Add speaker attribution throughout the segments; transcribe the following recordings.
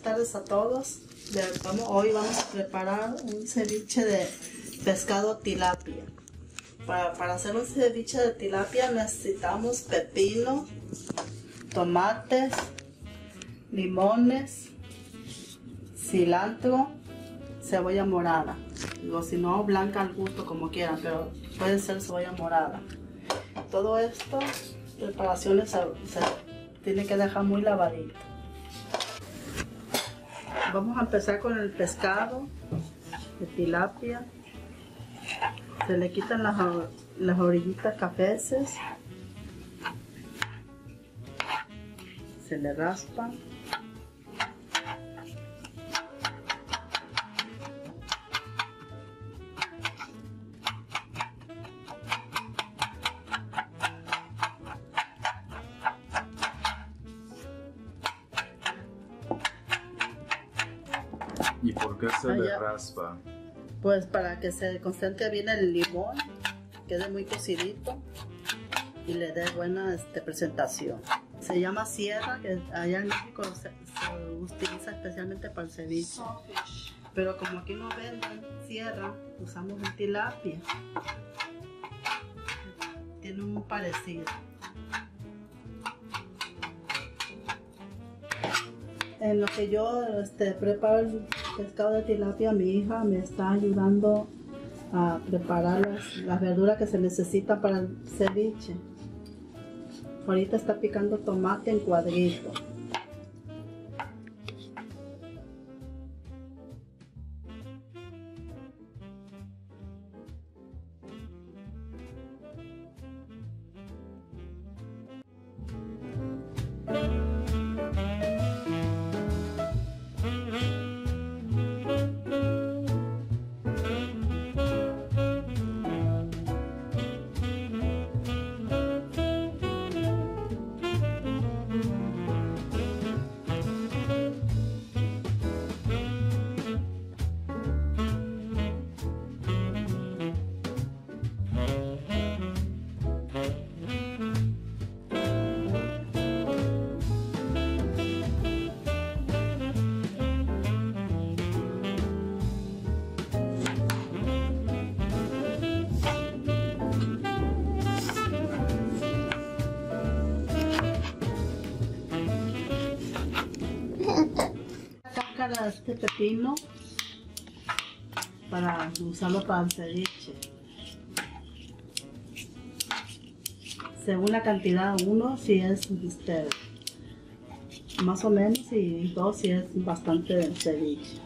Speaker 1: tardes a todos. hoy vamos a preparar un ceviche de pescado tilapia. Para, para, hacer un ceviche de tilapia necesitamos pepino, tomates, limones, cilantro, cebolla morada. Digo, si no, blanca al gusto como quieran, pero puede ser cebolla morada. Todo esto, preparaciones se, se tiene que dejar muy lavadito. Vamos a empezar con el pescado de tilapia. Se le quitan las, las orillitas cafeces. Se le raspan.
Speaker 2: Qué se le raspa?
Speaker 1: Pues para que se concentre bien el limón, quede muy cocidito y le dé buena este, presentación. Se llama sierra, que allá en México se, utiliza especialmente para el ceviche. Pero como aquí no venden sierra, usamos el tilapia. Tiene un parecido. En lo que yo este, preparo el pescado de tilapia, mi hija me está ayudando a preparar las, verduras que se necesitan para el ceviche. Ahorita está picando tomate en cuadritos. Este pepino para usarlo para el ceviche. Según la cantidad, uno si es este, más o menos y dos si es bastante ceviche.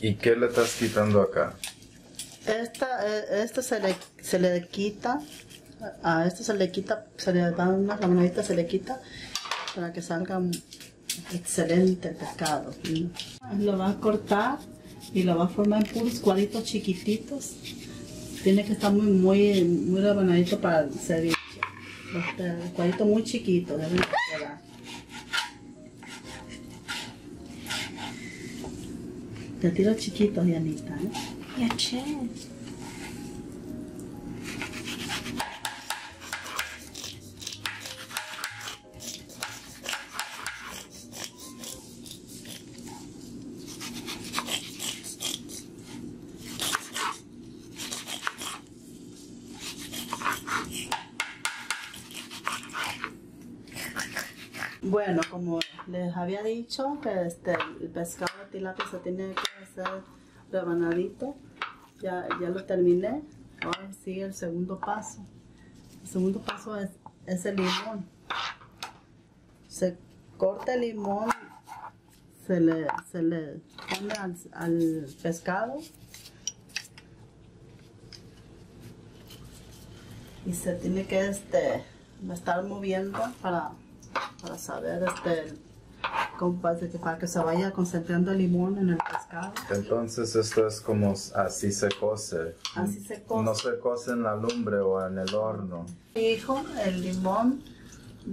Speaker 2: ¿Y qué le estás quitando acá?
Speaker 1: Esta, eh, esta se le, se le quita a esto se le quita, se le dan unas laminaditas, se le quita para que salga excelente el pescado. Lo va a cortar y lo va a formar en puros cuadritos chiquititos. Tiene que estar muy, muy, muy rebanadito para el ceviche. Este, cuadrito muy chiquito deben quedar. Te tiro chiquito, Dianita. ¿eh?
Speaker 3: Ya, che.
Speaker 1: Bueno, como les había dicho, este, el pescado de tilapia se tiene que hacer rebanadito. Ya, ya lo terminé. Ahora sigue el segundo paso. El segundo paso es, el limón. Se corta el limón, se le, se le pone al, al pescado y se tiene que este, estar moviendo para para saber este para que se vaya concentrando el limón en el pescado.
Speaker 2: Entonces esto es como así se cose.
Speaker 1: Así se cose.
Speaker 2: No se cose en la lumbre o en el horno.
Speaker 1: Hijo, el limón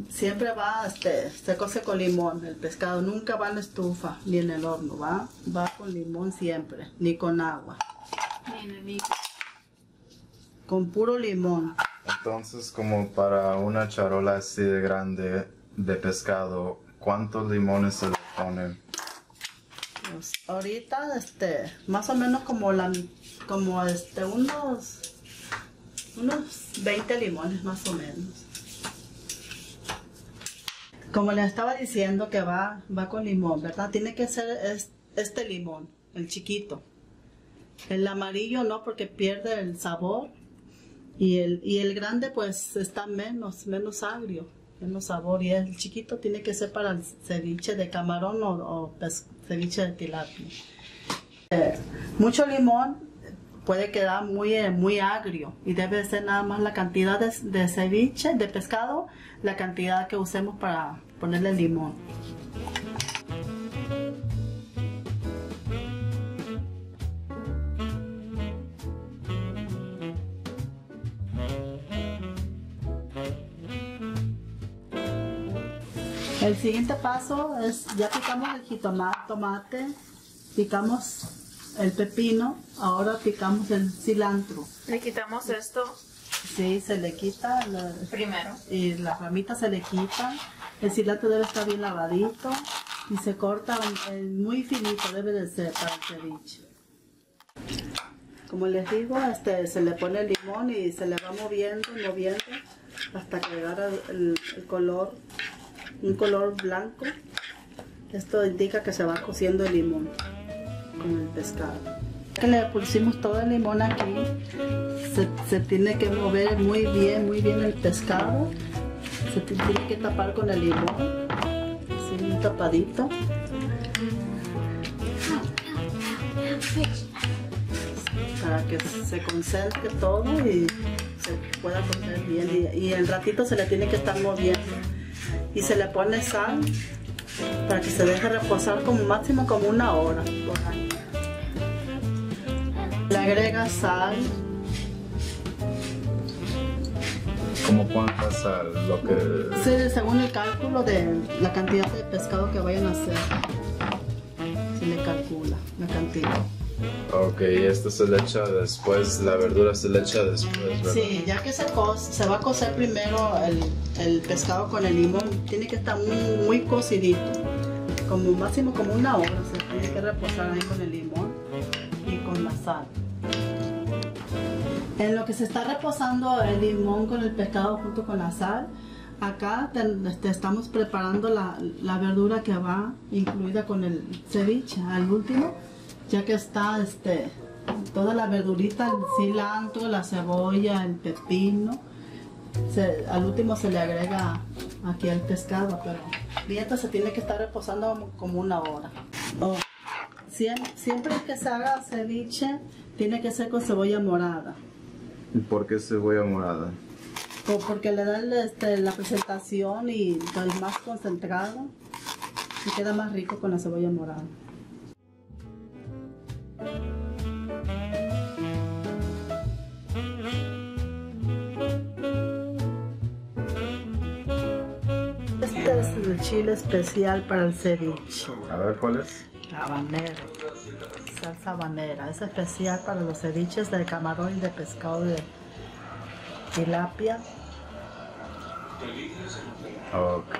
Speaker 1: siempre va, este, se cose con limón, el pescado nunca va en la estufa ni en el horno, va, va con limón siempre, ni con agua. Con puro limón.
Speaker 2: Entonces, como para una charola así de grande de pescado, ¿cuántos limones se le ponen?
Speaker 1: Pues, ahorita, este, más o menos como la, como este, unos, unos 20 limones más o menos. Como le estaba diciendo que va, va con limón, ¿verdad? Tiene que ser es- este limón, el chiquito. El amarillo no, porque pierde el sabor. Y el, y el grande, pues, está menos, menos agrio, menos sabor. Y el chiquito tiene que ser para el ceviche de camarón o, pes- ceviche de tilapia. Eh, mucho limón puede quedar muy, eh, muy agrio y debe ser nada más la cantidad de ceviche, de pescado, la cantidad que usemos para ponerle limón. El siguiente paso es, ya picamos el jitomate, tomate, picamos el pepino, ahora picamos el cilantro.
Speaker 3: Le quitamos esto
Speaker 1: Sí, se le quita la-
Speaker 3: primero.
Speaker 1: y las ramitas se le quitan. El cilantro debe estar bien lavadito y se corta muy finito, debe de ser para el ceviche. Como les digo, este, se le pone el limón y se le va moviendo, moviendo hasta que agarra el, el color, un color blanco. Esto indica que se va cociendo el limón con el pescado. Le pusimos todo el limón aquí, se, tiene que mover muy bien, muy bien el pescado. Se ti- tiene que tapar con el limón, así un tapadito. Para que se concentre todo y se pueda cocer bien. Y el ratito se le tiene que estar moviendo. Y se le pone sal para que se deje reposar como máximo como una hora. Le agrega sal,
Speaker 2: ¿Cómo cuánta sal? Lo que...
Speaker 1: Sí, según el cálculo de la cantidad de pescado que vayan a hacer. Se le calcula la cantidad.
Speaker 2: Ok, esto se le echa después, la verdura se le echa después, ¿verdad?
Speaker 1: Sí, ya que se, se va a cocer primero el, el pescado con el limón, tiene que estar muy, muy cocidito. Como máximo como una hora se tiene que reposar ahí con el limón y con la sal. En lo que se está reposando el limón con el pescado junto con la sal, acá te- este, estamos preparando la, la verdura que va incluida con el ceviche al último, ya que está este, toda la verdurita, el cilantro, la cebolla, el pepino. Se- al último se le agrega aquí el pescado, pero mientras se tiene que estar reposando como una hora. Oh, siem- siempre que se haga ceviche, tiene que ser con cebolla morada.
Speaker 2: ¿Y por qué cebolla morada?
Speaker 1: O porque le da el, este, la presentación y es más concentrado y queda más rico con la cebolla morada. Chile especial para el ceviche.
Speaker 2: A ver, ¿cuál es?
Speaker 1: Habanero. Salsa habanera. Es especial para los ceviches de camarón y de pescado de tilapia.
Speaker 2: Ok.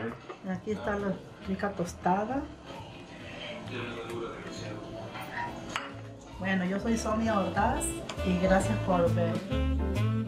Speaker 1: Y aquí está la rica tostada. Bueno, yo soy Sonia Ordaz y gracias por ver.